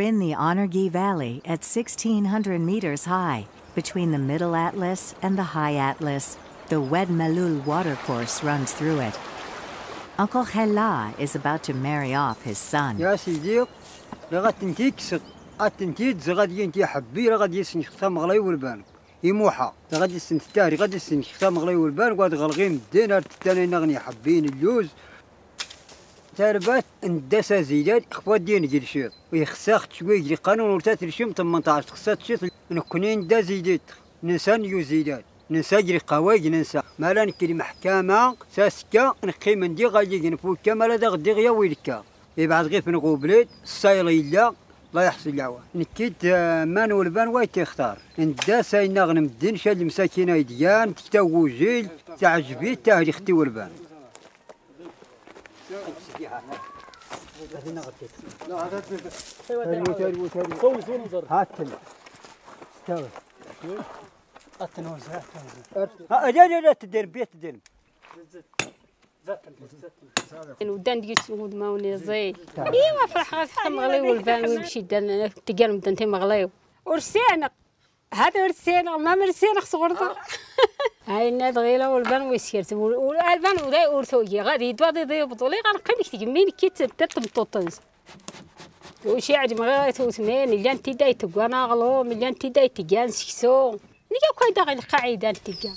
We are in the Honorgi Valley at 1,600 meters high, between the Middle Atlas and the High Atlas. The Wed Melul watercourse runs through it. Uncle Hela is about to marry off his son. يا سيدي لغا تنتي كسق اتنتي زغادي انتي حبي راه غادي يسن ختام غلاي والبان يموحا غادي يسن تاري غادي يسن ختام غلاي والبان وغادي غلغيم الدينار تاني نغني حبين اللوز تربات اندسة زيداد اخوات دين جيل شيط. ويخساخ تشويج قانون ورتات الشم 18 خسات شيط نكونين دا زيدات نسان يو زيداد نسجل قواج ننسى. مالا نكري محكمة ساسكا نقي من دي غادي نفوت مالا داغ دي غيا ويلكا يبعد غير في نقوبليت السايل إلا لا يحسن لعوة. نكيت آه، مانو البان واي تختار ندا ساينا غنمدين شاد المساكين ديان تكتا وجيل تعجبي تاهلي ختي والبان. لا هذا تربو تربو سوي سوي نظر هاتن استوى هاتن هو اجا اجا تدير بيت تدير ودان ديال السهود ماوني زي ايوا فرح غتحط مغلي والبان ويمشي دان تقال مدان تي مغلي ورسينا هذا رسينا ما مرسينا خصو غرضه هاي الناد غيلا والبان ويسيرت والبان ودا ورثوي غادي يدوا دي بطولي غنقيم لك تجمين كيت تتمطوطنز وشي عاد مغا توثنين اللي انت داي تقوانا غلو اللي انت داي تقان سكسو نيجا كويدا غير القاعده انت تقان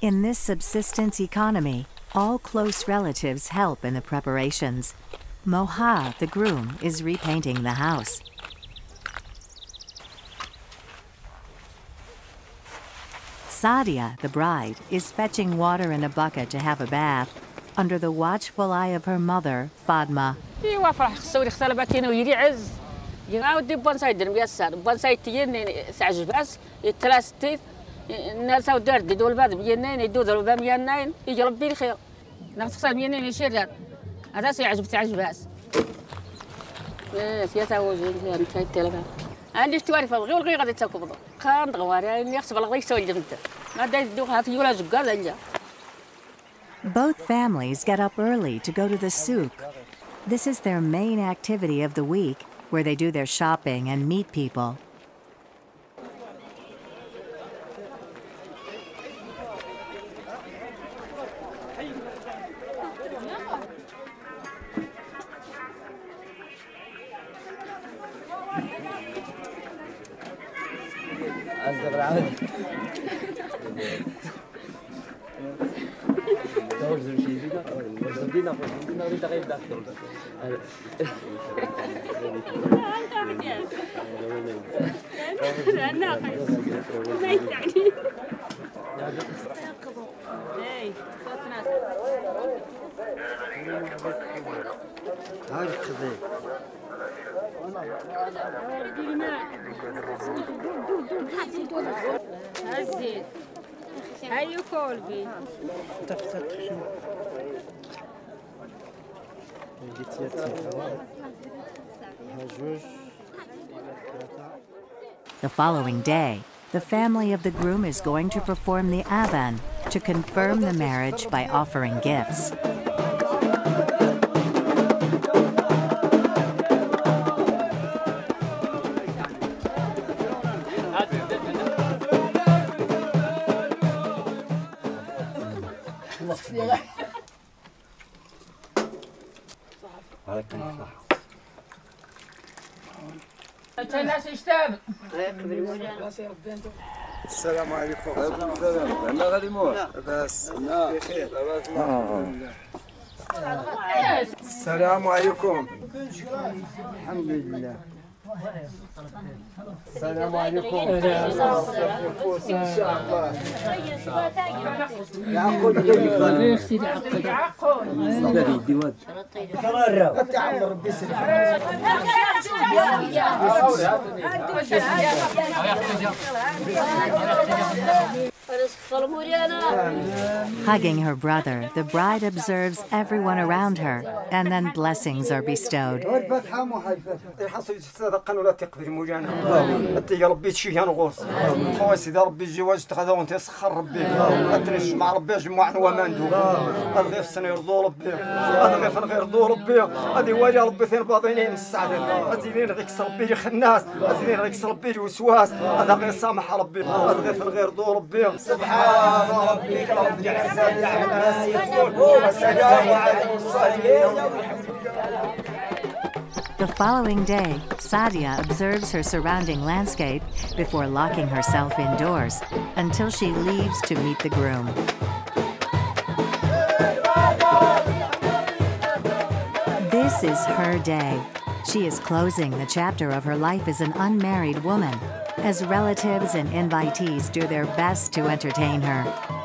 In this subsistence economy, all close relatives help in the preparations. Moha, the groom, is repainting the house. Sadia, the bride, is fetching water in a bucket to have a bath under the watchful eye of her mother, Fadma. ايوا فرح خصو يختار باكينو يري عز يغاودي بونساي دير بياسار بونساي تيين سعج باس يتراستي الناس او دار دي دول بعد بينين يدو دول بام ينين يجي ربي الخير ناس خصال بينين يشير هذا سيعجب تعج باس ايه سياسة وجه يعني كاي تلقى عندي شتواري فبغي والغي غادي تاكل بضو كان دغواري يعني يخصب الغي يسوي الجنة ما دا يدو هاتي يولا جقار دنجا Both families get up early to go to the souk. This is their main activity of the week, where they do their shopping and meet people. Doors rushiga. Hindi na, hindi na rin kayo dati. Hadi kızım. هزيت هاي كولبي The following day, the family of the groom is going to perform the Avan to confirm the marriage by offering gifts. السلام عليكم. السلام. لا غادي مور بس بخير. السلام عليكم. الحمد لله. السلام عليكم. الله يا Hugging her brother, the bride observes everyone around her, and then blessings are bestowed. الفاتحة مو حاجة الحصيل صدقا ولا تقدر مولانا انت يا ربي تشي نغوص خويا سيدي ربي الجواز تغدا وانت سخر ربي اتنش مع ربي جمع وماندو هذا غير السنة يرضو ربي هذا غير فن غير رضو ربي هذه والي ربي ثين باطنين السعد هذه لين غيك ربي خناس هذه لين غيك ربي وسواس هذا غير سامح ربي هذا غير فن غير رضو ربي سبحان ربك رب العزة عما يصفون وسلام على المرسلين The following day, Sadia observes her surrounding landscape before locking herself indoors until she leaves to meet the groom. This is her day. She is closing the chapter of her life as an unmarried woman, as relatives and invitees do their best to entertain her.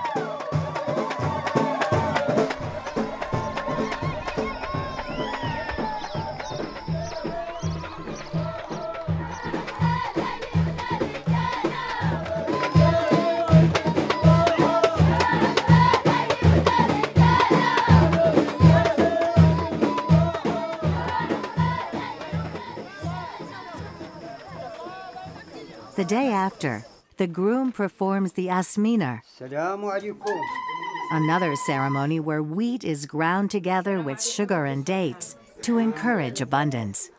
The day after, the groom performs the asminar, another ceremony where wheat is ground together with sugar and dates to encourage abundance.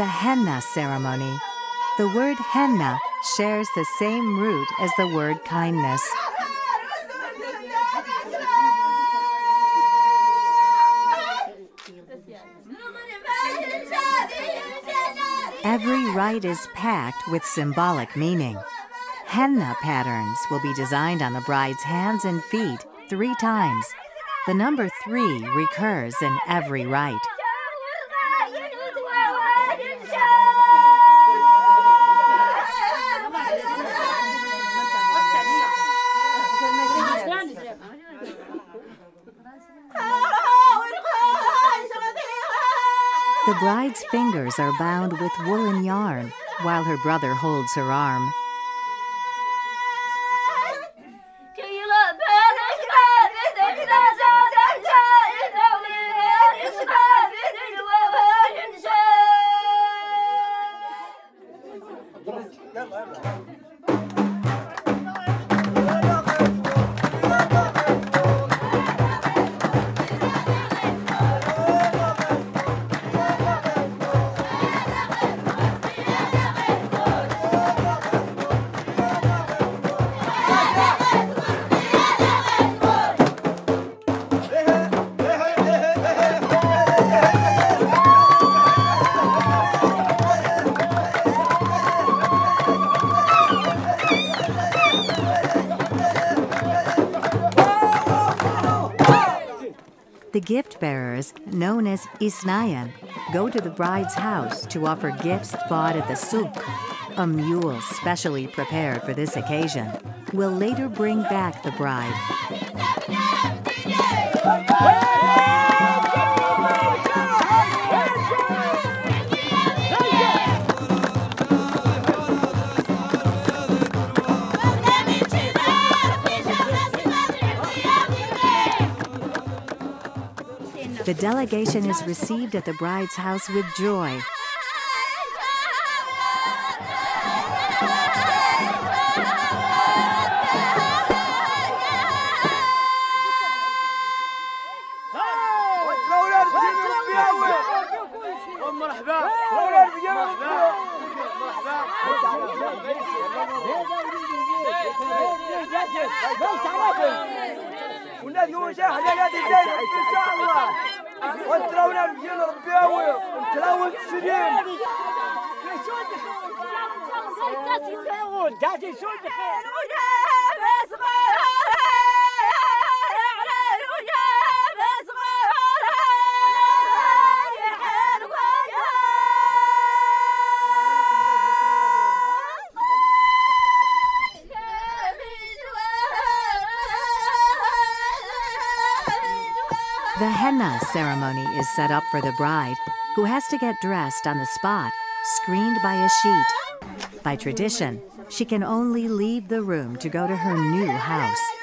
The henna ceremony. The word henna shares the same root as the word kindness. Every rite is packed with symbolic meaning. Henna patterns will be designed on the bride's hands and feet three times. The number three recurs in every rite. The bride's fingers are bound with woolen yarn while her brother holds her arm. Bearers, known as Isnayan, go to the bride's house to offer gifts bought at the souk. A mule specially prepared for this occasion will later bring back the bride. The delegation is received at the bride's house with joy. وتراون السنين The Henna ceremony is set up for the bride, who has to get dressed on the spot, screened by a sheet. By tradition, she can only leave the room to go to her new house.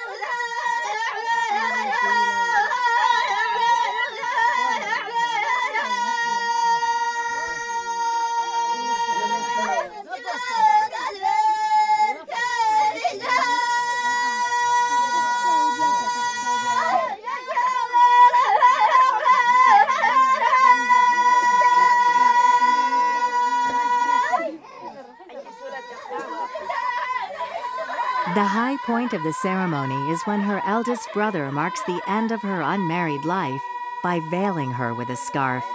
The high point of the ceremony is when her eldest brother marks the end of her unmarried life by veiling her with a scarf.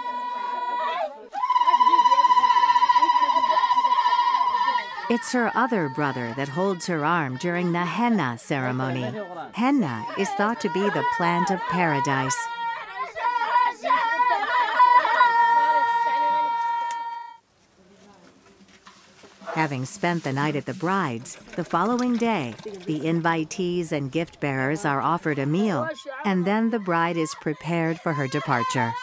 It's her other brother that holds her arm during the henna ceremony. Henna is thought to be the plant of paradise. Having spent the night at the bride's, the following day, the invitees and gift bearers are offered a meal, and then the bride is prepared for her departure.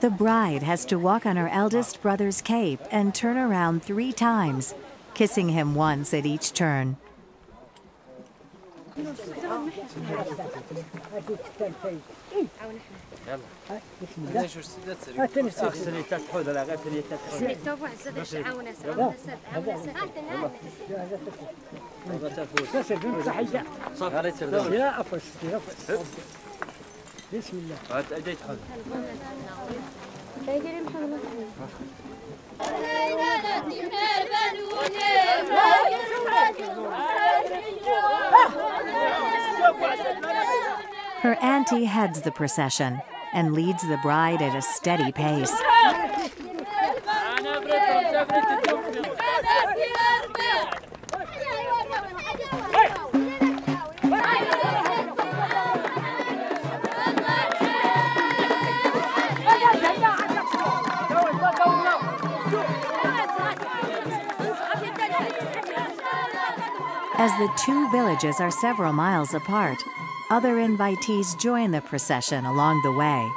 The bride has to walk on her eldest brother's cape and turn around three times, kissing him once at each turn. يلا شو سيدات سريتات حوض لا غير سريتات حوض سميتو بوعزة باش عاونا سر عاونا سر عاونا سر هذا تفوز سر دون صحية صافي يا أفس يا أفس بسم الله عاد أديت حوض شايدي محمد الله Her auntie heads the procession and leads the bride at a steady pace. As the two villages are several miles apart, other invitees join the procession along the way.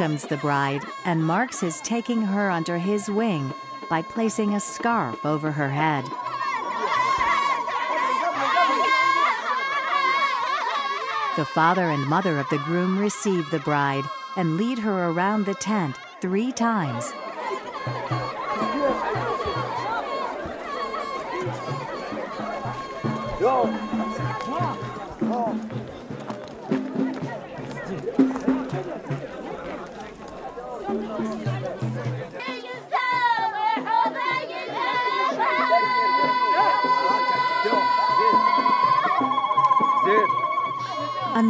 Welcomes the bride and marks his taking her under his wing by placing a scarf over her head. The father and mother of the groom receive the bride and lead her around the tent three times.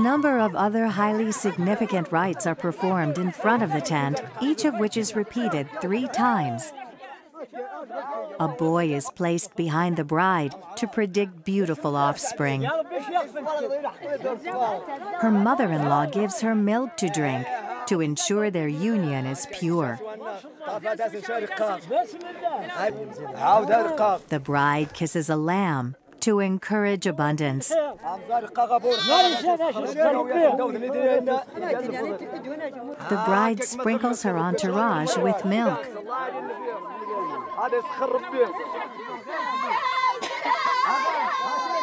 Number of other highly significant rites are performed in front of the tent, each of which is repeated three times. A boy is placed behind the bride to predict beautiful offspring. Her mother in law gives her milk to drink to ensure their union is pure. The bride kisses a lamb to encourage abundance. The bride sprinkles her entourage with milk.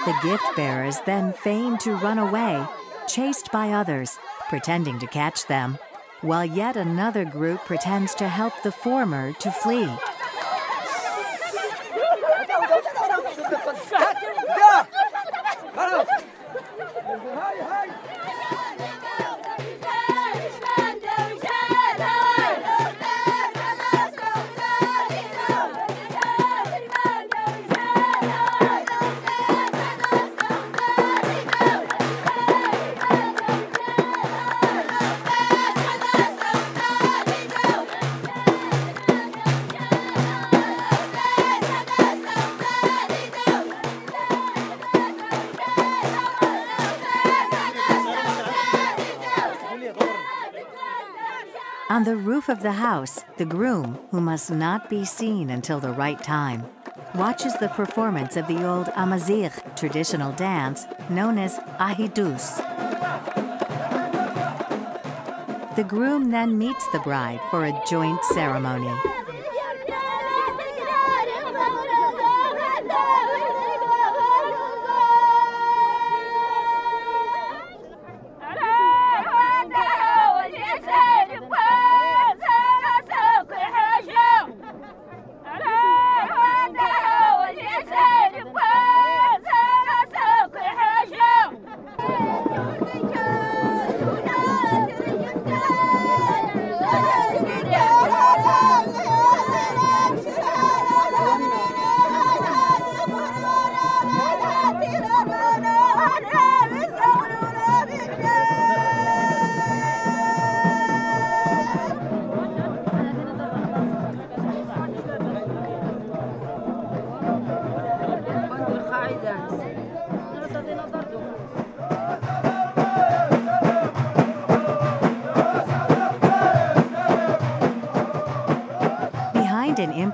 The gift bearers then feign to run away, chased by others, pretending to catch them, while yet another group pretends to help the former to flee. On the roof of the house, the groom, who must not be seen until the right time, watches the performance of the old Amazigh traditional dance known as Ahidus. The groom then meets the bride for a joint ceremony.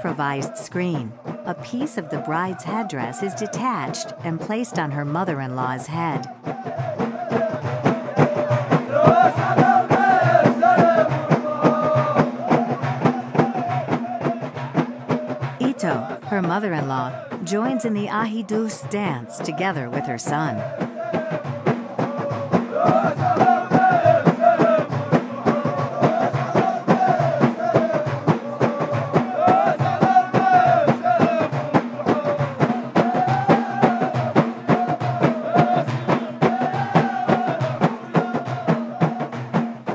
Improvised screen, a piece of the bride's headdress is detached and placed on her mother in law's head. Ito, her mother in law, joins in the Ahidus dance together with her son.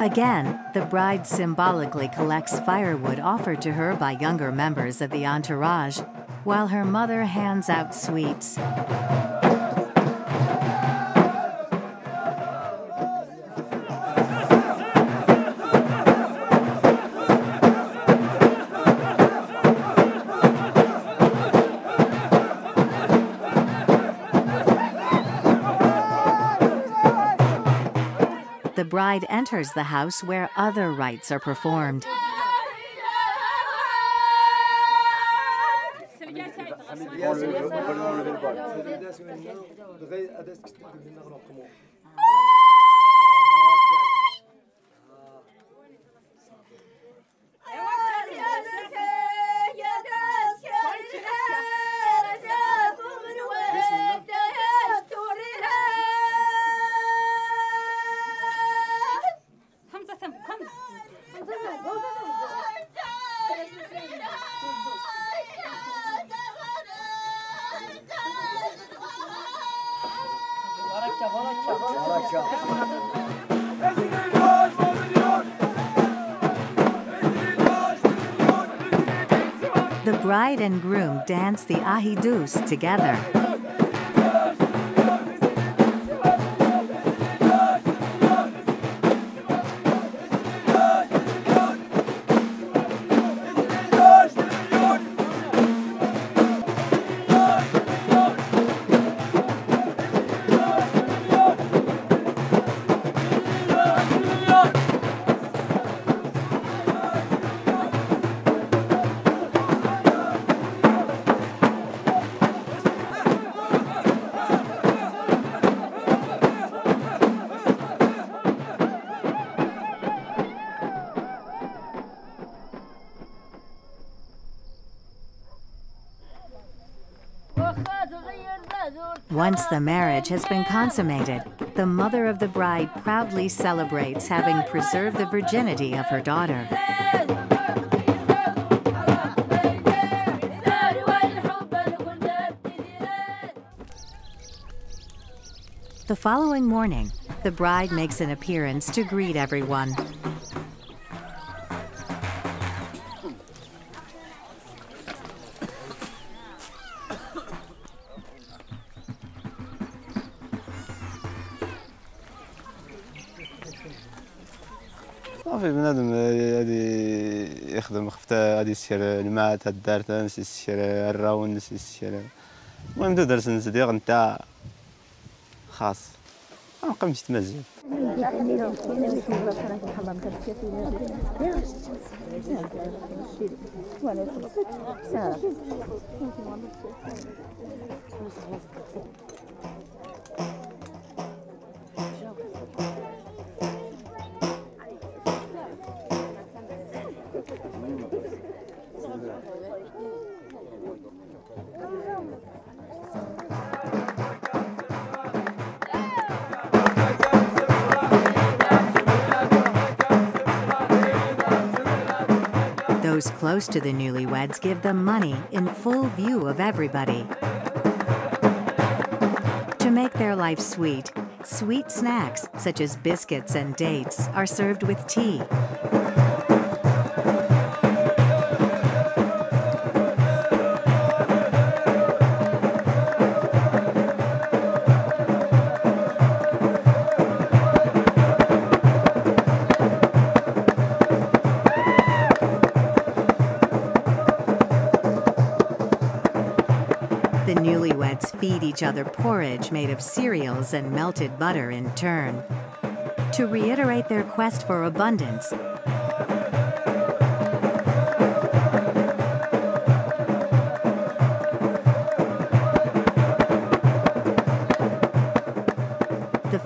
Again, the bride symbolically collects firewood offered to her by younger members of the entourage, while her mother hands out sweets. Bride enters the house where other rites are performed. Bride and groom dance the ahidus together. Once the marriage has been consummated, the mother of the bride proudly celebrates having preserved the virginity of her daughter. The following morning, the bride makes an appearance to greet everyone. يسير الماء تاع الدار نسي يسير الراون نسي يسير المهم دو درس نسدي غنتا خاص ما قمتش تمزج Thank you. Those close to the newlyweds give them money in full view of everybody. To make their life sweet, sweet snacks such as biscuits and dates are served with tea. The newlyweds feed each other porridge made of cereals and melted butter in turn. To reiterate their quest for abundance, the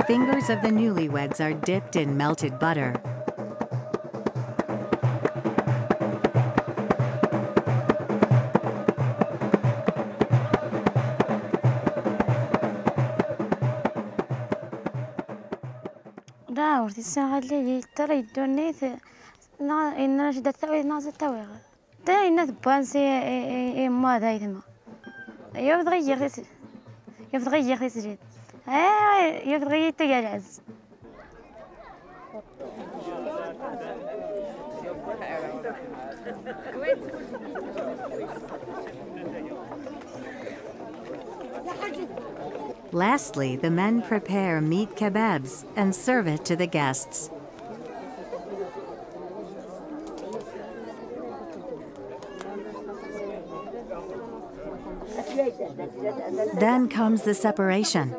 fingers of the newlyweds are dipped in melted butter. ناورتي الساعة اللي تري دونيت نا إن رشدة تاوي ناز تاوي تا إن تبانسي إي ما ذا يتما يفضغي يخيس يفضغي يخيس جيد إيه يفضغي يتقى العز Thank you. Lastly, the men prepare meat kebabs and serve it to the guests. Then comes the separation.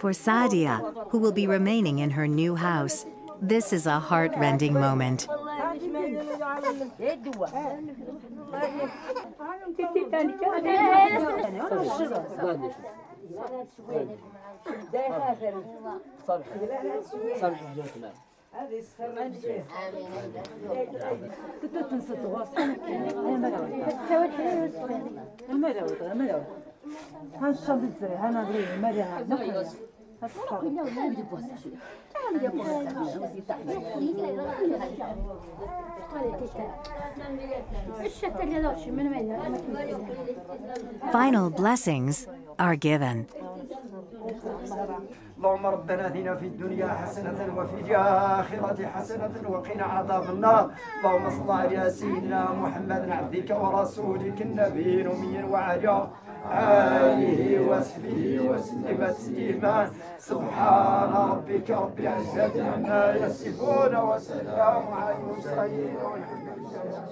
For Sadia, who will be remaining in her new house, this is a heartrending moment. صالح. صالح وجهك معك هذه السر كنت تنصت غاص أنا ما دعوت أنا ما دعوت أنا ما دعوت هنشرب الزري هنغري ما دعوت هنشرب Final blessings are given. اللهم ربنا اتنا في الدنيا حسنة وفي الآخرة حسنة وقنا عذاب النار اللهم صل على سيدنا محمد عبدك ورسولك النبي الأمي وعلى آله وصحبه وسلم تسليما. سبحان ربك رب العزة عما يصفون وسلام على المرسلين والحمد لله.